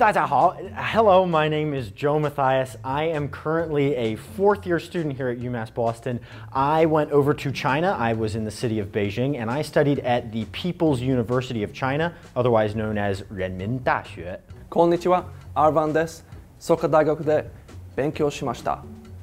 大家好. Hello, my name is Joe Matthias. I am currently a fourth year student here at UMass Boston. I went over to China. I was in the city of Beijing and I studied at the People's University of China, otherwise known as Renmin 大学.こんにちは、Arvan です。ソカ大学で勉強しました。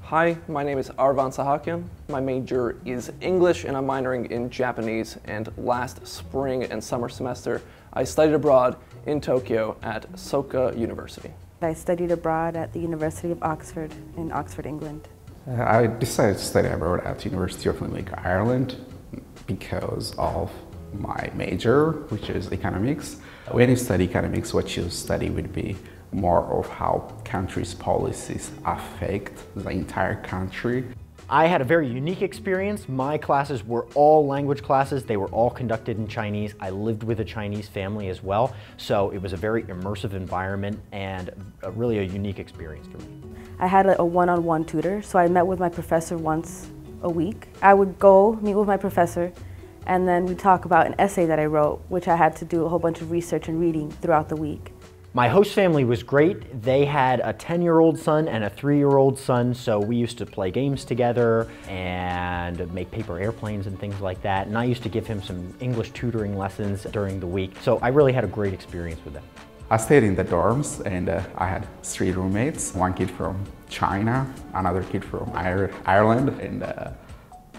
Hi, my name is Arvan Sahakian. My major is English and I'm minoring in Japanese. And last spring and summer semester, I studied abroad in Tokyo at Soka University. I studied abroad at the University of Oxford in Oxford, England. Uh, I decided to study abroad at the University of Limerick, Ireland because of my major, which is economics. When you study economics, what you study would be more of how countries' policies affect the entire country. I had a very unique experience. My classes were all language classes. They were all conducted in Chinese. I lived with a Chinese family as well. So it was a very immersive environment and a, really a unique experience for me. I had like a one-on-one tutor, so I met with my professor once a week. I would go meet with my professor and then we'd talk about an essay that I wrote, which I had to do a whole bunch of research and reading throughout the week. My host family was great. They had a 10-year-old son and a 3-year-old son, so we used to play games together and make paper airplanes and things like that. And I used to give him some English tutoring lessons during the week. So I really had a great experience with them. I stayed in the dorms and uh, I had three roommates, one kid from China, another kid from Ireland, and uh,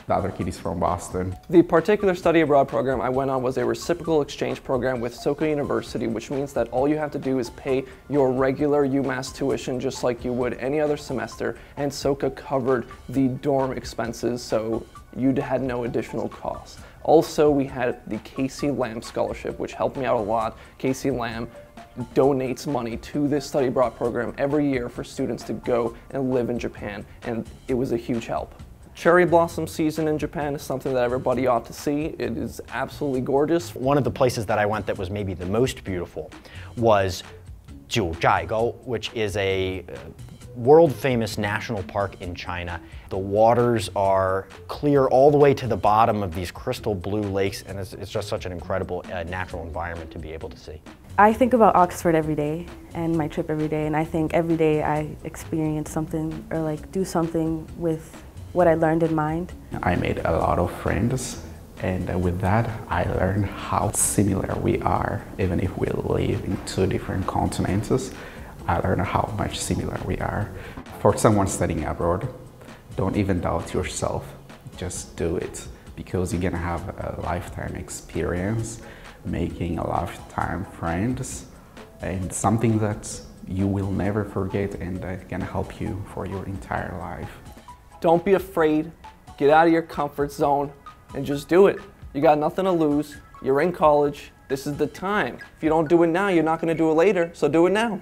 the other from Boston. The particular study abroad program I went on was a reciprocal exchange program with Soka University, which means that all you have to do is pay your regular UMass tuition just like you would any other semester, and Soka covered the dorm expenses, so you had no additional costs. Also, we had the Casey Lamb Scholarship, which helped me out a lot. Casey Lamb donates money to this study abroad program every year for students to go and live in Japan, and it was a huge help. Cherry blossom season in Japan is something that everybody ought to see. It is absolutely gorgeous. One of the places that I went that was maybe the most beautiful was Jiuzhaigou, which is a uh, world famous national park in China. The waters are clear all the way to the bottom of these crystal blue lakes and it's, it's just such an incredible uh, natural environment to be able to see. I think about Oxford every day and my trip every day and I think every day I experience something or like do something with what I learned in mind. I made a lot of friends and with that I learned how similar we are even if we live in two different continents. I learned how much similar we are. For someone studying abroad, don't even doubt yourself. Just do it because you're gonna have a lifetime experience making a lifetime friends and something that you will never forget and uh, that can help you for your entire life. Don't be afraid. Get out of your comfort zone and just do it. You got nothing to lose. You're in college. This is the time. If you don't do it now, you're not going to do it later, so do it now.